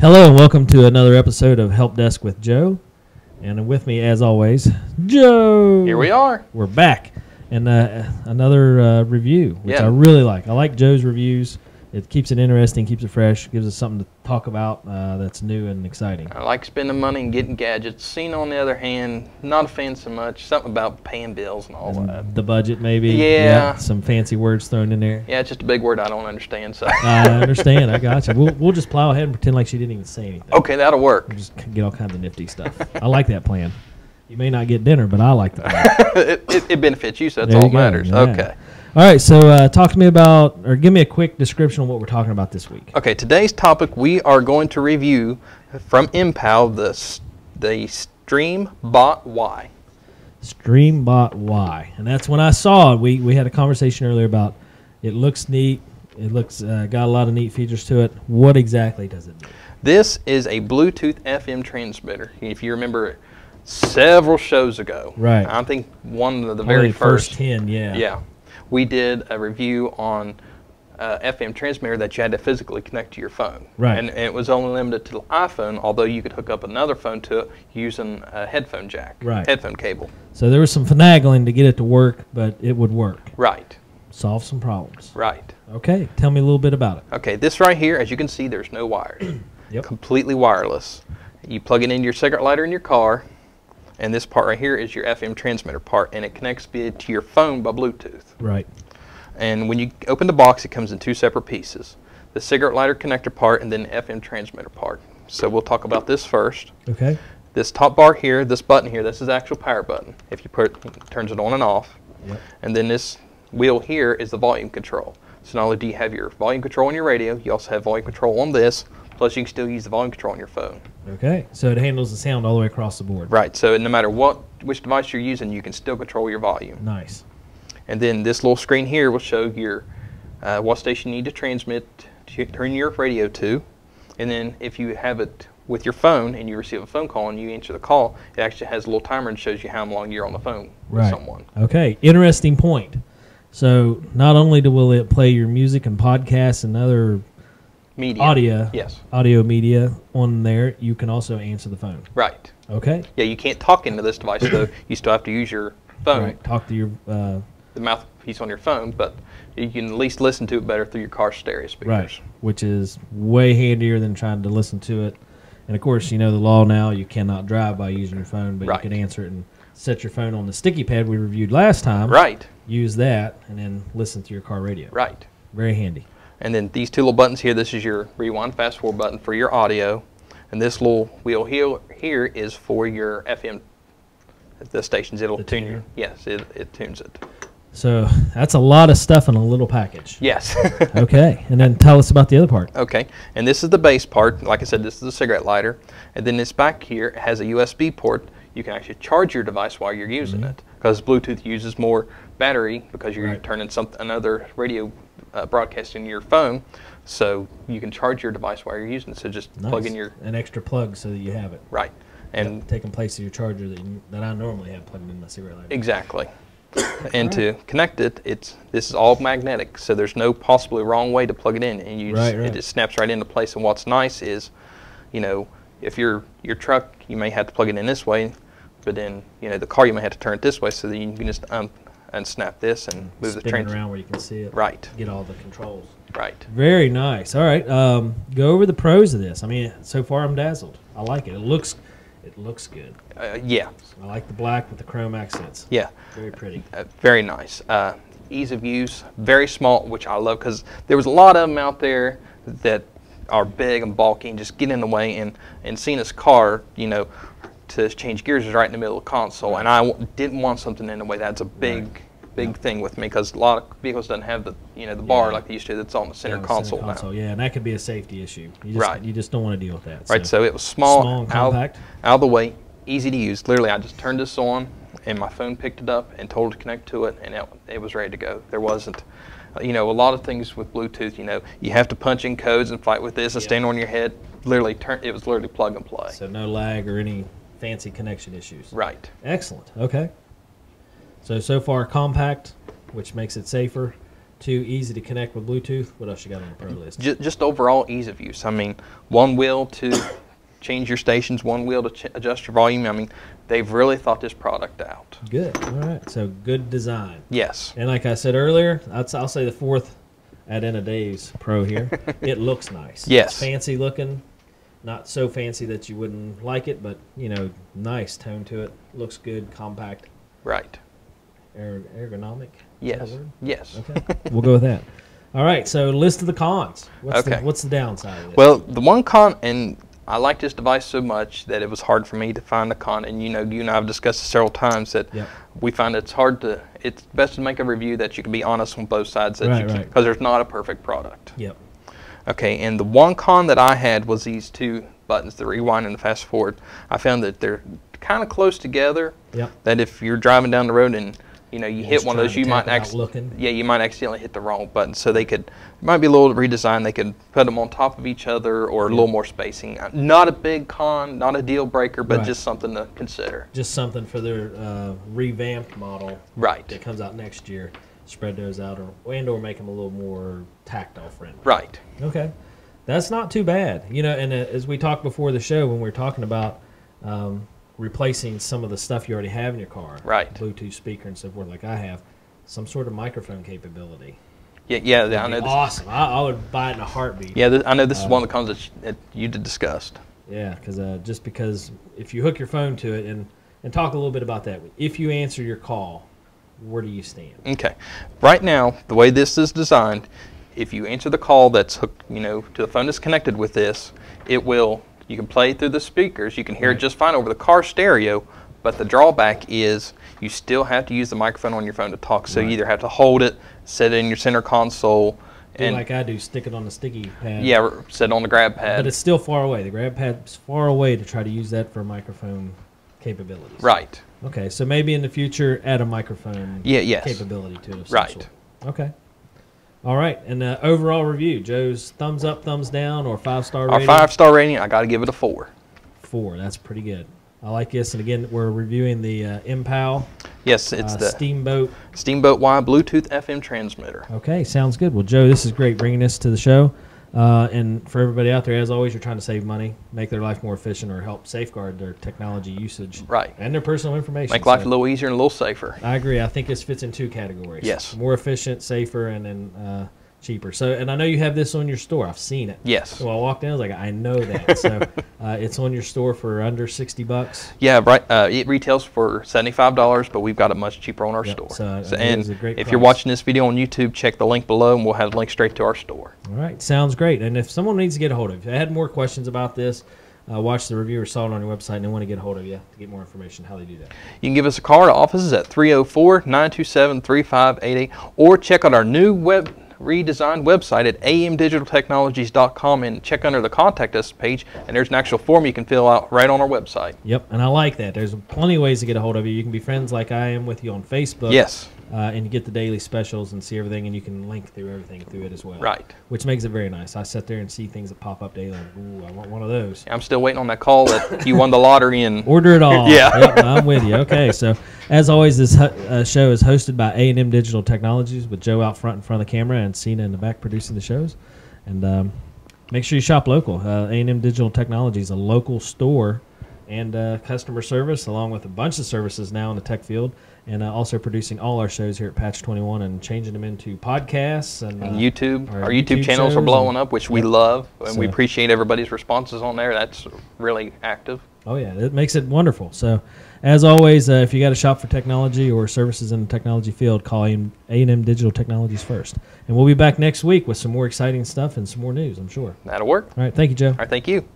Hello and welcome to another episode of Help Desk with Joe. And with me, as always, Joe. Here we are. We're back. And uh, another uh, review, which Yeah. I really like. I like Joe's reviews. It keeps it interesting, keeps it fresh, gives us something to talk about uh, that's new and exciting. I like spending money and getting gadgets. Cena, on the other hand, not a fan so much. Something about paying bills and all that. The budget, maybe. Yeah. Some fancy words thrown in there. Yeah, it's just a big word I don't understand. So I understand. I got you. We'll, we'll just plow ahead and pretend like she didn't even say anything. okay, that'll work. We'll just get all kinds of nifty stuff. I like that plan. You may not get dinner, but I like the plan. it, it, it benefits you, so that's There all go, matters. yeah. Okay. All right, so uh, talk to me about, or give me a quick description of what we're talking about this week. Okay, today's topic we are going to review from MPOW the the Stream Bot Y. StreamBot Y, and that's when I saw it. We we had a conversation earlier about it looks neat. It looks uh, got a lot of neat features to it. What exactly does it do? This is a Bluetooth FM transmitter. If you remember several shows ago, Right. I think one of the Probably very first first ten, yeah. Yeah. We did a review on uh, FM transmitter that you had to physically connect to your phone. Right. And, and it was only limited to the iPhone, although you could hook up another phone to it using a headphone jack, Right. headphone cable. So there was some finagling to get it to work, but it would work. Right. Solve some problems. Right. Okay, tell me a little bit about it. Okay, this right here, as you can see, there's no wires. Yep. Completely wireless. You plug it into your cigarette lighter in your car, and this part right here is your FM transmitter part, and it connects via to your phone by Bluetooth. Right. And when you open the box, it comes in two separate pieces the cigarette lighter connector part and then the FM transmitter part. So we'll talk about this first. Okay. This top bar here, this button here, this is the actual power button. If you put it turns it on and off. Yep. And then this wheel here is the volume control. So not only do you have your volume control on your radio, you also have volume control on this, plus you can still use the volume control on your phone. Okay. So it handles the sound all the way across the board. Right, so no matter what which device you're using, you can still control your volume. Nice. And then this little screen here will show your uh, what station you need to transmit to turn your radio to. And then if you have it with your phone and you receive a phone call and you answer the call, it actually has a little timer and shows you how long you're on the phone with Right. someone. Okay, interesting point. So not only do will it play your music and podcasts and other Media. audio Yes. audio media on there, you can also answer the phone. Right. Okay. Yeah, you can't talk into this device though. You still have to use your phone, Right. Talk to your uh, the mouthpiece on your phone, but you can at least listen to it better through your car stereo speakers. right, which is way handier than trying to listen to it. And of course, you know the law now. You cannot drive by using your phone, but Right. you can answer it and set your phone on the sticky pad we reviewed last time. Right. Use that and then listen to your car radio. Right. Very handy. And then these two little buttons here, this is your rewind fast forward button for your audio. And this little wheel here, here is for your FM, the stations. It'll The tune tuner? you. Yes, it, it tunes it. So that's a lot of stuff in a little package. Yes. Okay, and then tell us about the other part. okay. And this is the base part. Like I said, this is a cigarette lighter. And then this back here has a USB port. You can actually charge your device while you're using mm-hmm. it because Bluetooth uses more battery because you're. Right. turning some another radio uh, broadcasting to your phone. So you can charge your device while you're using it. So just plug in your an extra plug so that you have it. right. And Yep, taking place of your charger that, you, that I normally have plugged in my cigarette lighter. Exactly. and to connect it, it's this is all magnetic, so there's no possibly wrong way to plug it in, and you just, Right, right. it just snaps right into place. And what's nice is, you know, if your your truck, you may have to plug it in this way, but then you know the car, you may have to turn it this way, so that you can just un, unsnap this and move the Spin train. it around where you can see it. Right, Get all the controls. right. Very nice. All right, um, go over the pros of this. I mean, so far I'm dazzled. I like it. It looks, it looks good. Uh, yeah, I like the black with the chrome accents. yeah. Very pretty. Uh, very nice. Uh, ease of use, very small, which I love because there was a lot of them out there that are big and bulky and just get in the way. And and Cena's car, you know, to change gears is right in the middle of the console, and I w- didn't want something in the way. That's a big. Right. Big Yep. thing with me because a lot of vehicles doesn't have the you know the bar Yeah. like they used to. That's on the center Yeah, the console, console. now. Yeah, and that could be a safety issue. You just, Right. You just don't want to deal with that. Right, so it was small, Small and out, compact. out of the way, easy to use. Literally, I just turned this on, and my phone picked it up and told it to connect to it, and it, it was ready to go. There wasn't, uh, you know, a lot of things with Bluetooth. You know, you have to punch in codes and fight with this and Yeah. stand on your head. Literally, turn. It was literally plug and play. So no lag or any fancy connection issues. right. Excellent. Okay. So so far compact, which makes it safer. Too easy to connect with Bluetooth. What else you got on the pro list? Just, just overall ease of use. I mean, one wheel to change your stations, one wheel to ch- adjust your volume. I mean, they've really thought this product out. Good. All right. So good design. Yes. And like I said earlier, I'd, I'll say the fourth at end of days pro here. it looks nice. Yes. It's fancy looking. Not so fancy that you wouldn't like it, but you know, nice tone to it. Looks good, compact, Right. er- ergonomic. Is that a Yes. Yes. Okay. we'll go with that. All right. So list of the cons. What's the Okay. what's the downside of? Well, the one con, and I like this device so much that it was hard for me to find a con. And you know, you and I have discussed it several times that Yep. we find it's hard to. It's best to make a review that you can be honest on both sides that Right, you can, right. because there's not a perfect product. Yep. Okay, and the one con that I had was these two buttons, the rewind and the fast forward. I found that they're kind of close together. Yep. That if you're driving down the road and you know you Yeah, hit one of those, you might accidentally yeah you might accidentally hit the wrong button. So they could it might be a little redesign. They could put them on top of each other or a little more spacing. Uh, Not a big con, not a deal breaker, but Right. just something to consider. Just something for their uh, revamped model Right. that comes out next year. Spread those out, or and or make them a little more tactile friendly. Right. Okay, that's not too bad. You know, and uh, as we talked before the show, when we were talking about um, replacing some of the stuff you already have in your car, Right. Bluetooth speaker and so forth, like I have, some sort of microphone capability. Yeah. Yeah. I know. This, awesome. I, I would buy it in a heartbeat. yeah. This, I know this is Uh, one of the cons that, that you did discussed. Yeah, because uh, just because if you hook your phone to it and and talk a little bit about that, if you answer your call, where do you stand? Okay. Right now, the way this is designed, if you answer the call that's hooked, you know, to the phone that's connected with this, it will. You can play through the speakers. You can hear Right. it just fine over the car stereo. But the drawback is you still have to use the microphone on your phone to talk. So Right. you either have to hold it, set it in your center console, Do and like I do, stick it on the sticky pad. yeah, set it on the grab pad. but it's still far away. The grab pad's far away to try to use that for microphone capabilities. Right. Okay, so maybe in the future add a microphone Yeah. Yes. capability to it. Right. sort. Okay. All right, and uh, overall review: Joe's thumbs up, thumbs down, or five star Our rating. five star rating, I got to give it a four. Four. That's pretty good. I like this. And again, we're reviewing the uh, MPOW Yes, it's uh, the Streambot Streambot Y Bluetooth FM transmitter. Okay, sounds good. Well, Joe, this is great bringing this to the show. Uh, and for everybody out there, as always, you're trying to save money, make their life more efficient, or help safeguard their technology usage Right. and their personal information. Make life So a little easier and a little safer. I agree. I think this fits in two categories. Yes. More efficient, safer, and then uh, cheaper. So, and I know you have this on your store. I've seen it. Yes. So I walked in, I was like, I know that. so uh, it's on your store for under 60 bucks. Yeah, right. Uh, it retails for seventy-five dollars, but we've got it much cheaper on our Yep, store. so, it and a if you're watching this video on YouTube, check the link below, and we'll have the link straight to our store. All right, sounds great. And if someone needs to get a hold of you, if I had more questions about this, uh, watch the review or saw it on your website and they want to get a hold of you to get more information, how they do that. You can give us a call. Our office is at 304-927-3588, or check out our new web redesigned website at amdigitaltechnologies.com and check under the contact us page. And there's an actual form you can fill out right on our website. Yep, and I like that. There's plenty of ways to get a hold of you. You can be friends like I am with you on Facebook. Yes. Uh, and you get the daily specials and see everything, and you can link through everything through it as well. Right. Which makes it very nice. I sit there and see things that pop up daily. Like, Ooh, I want one of those. I'm still waiting on that call that you won the lottery and Order it all. Yeah. Yep, I'm with you. Okay, so as always, this uh, show is hosted by A and M Digital Technologies with Joe out front in front of the camera and Cena in the back producing the shows. And um, make sure you shop local. Uh, A and M Digital Technologies, a local store and uh, customer service, along with a bunch of services now in the tech field, and uh, also producing all our shows here at Patch Twenty One and changing them into podcasts and, and uh, YouTube. our Our, YouTube, YouTube channels are blowing up, which we love, and we appreciate everybody's responses on there. That's really active. Oh yeah, it makes it wonderful. So, as always, uh, if you got a shop for technology or services in the technology field, call A and M Digital Technologies first. And we'll be back next week with some more exciting stuff and some more news. I'm sure. That'll work. All right, thank you, Joe. All right, thank you.